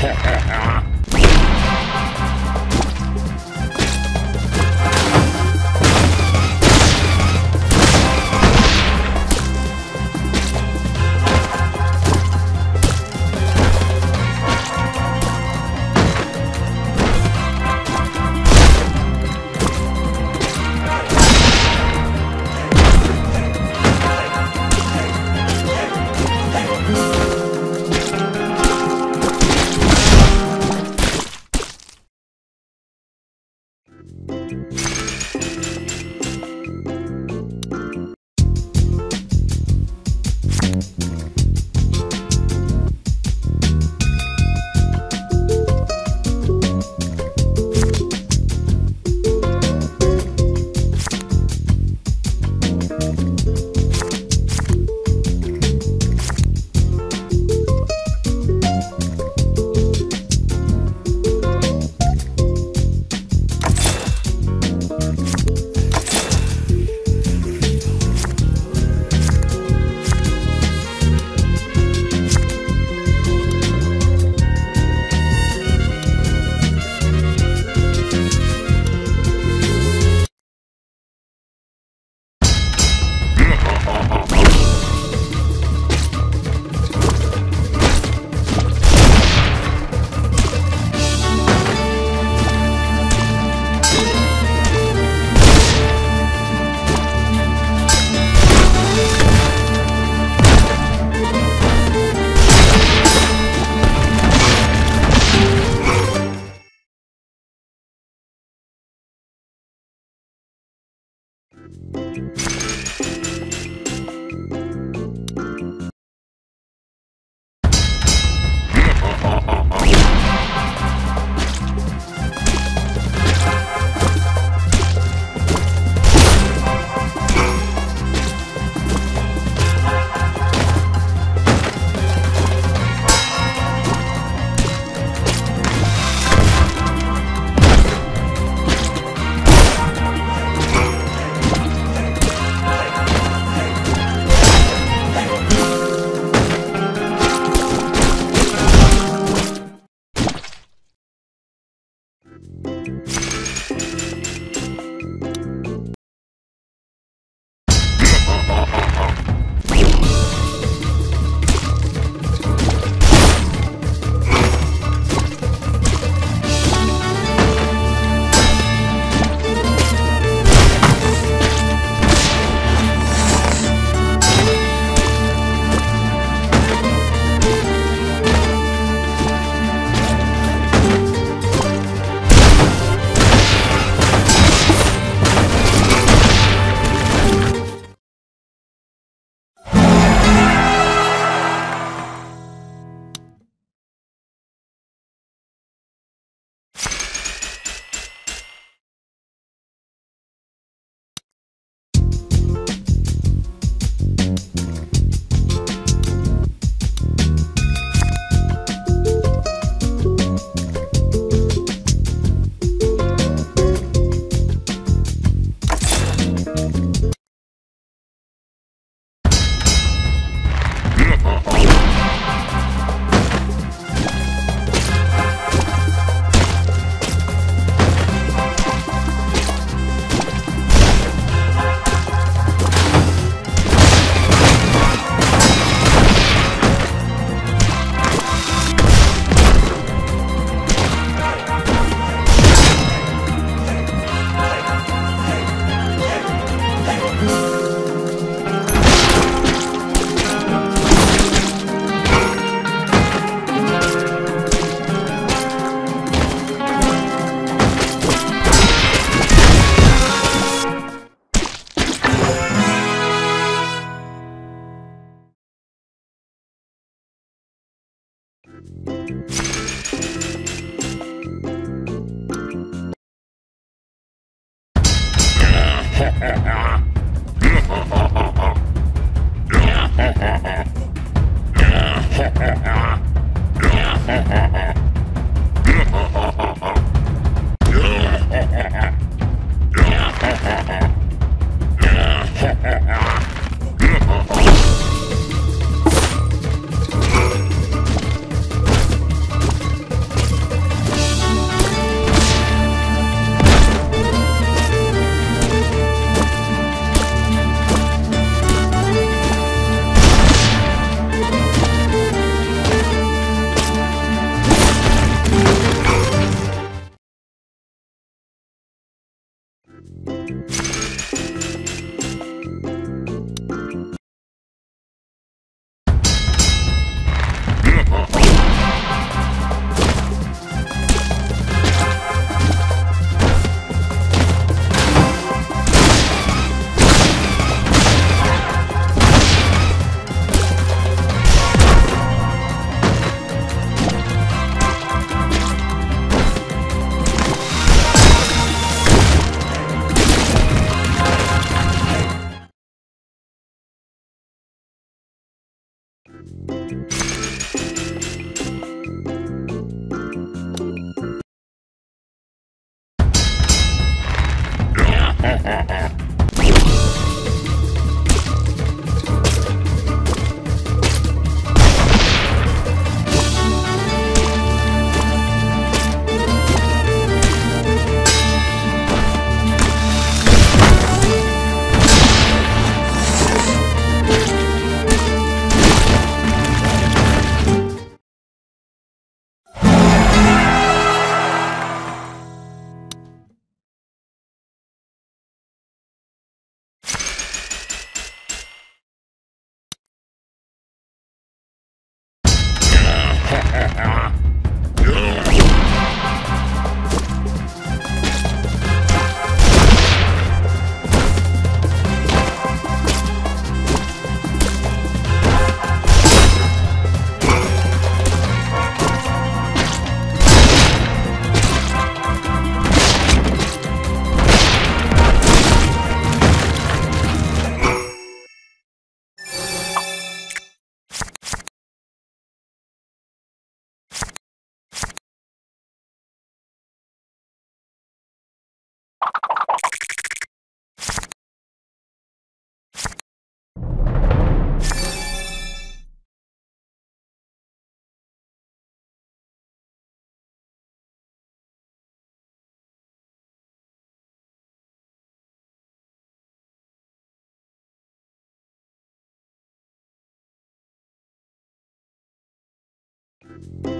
Ha ha. you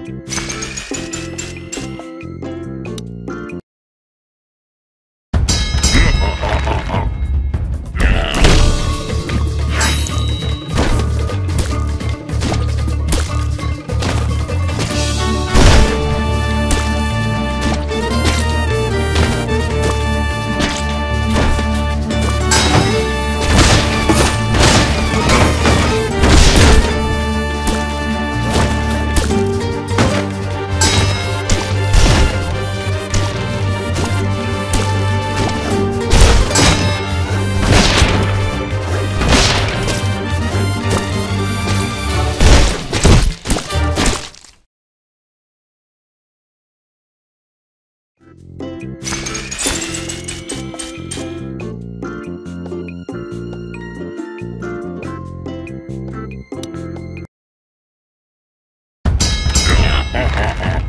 you Ha ha ha ha.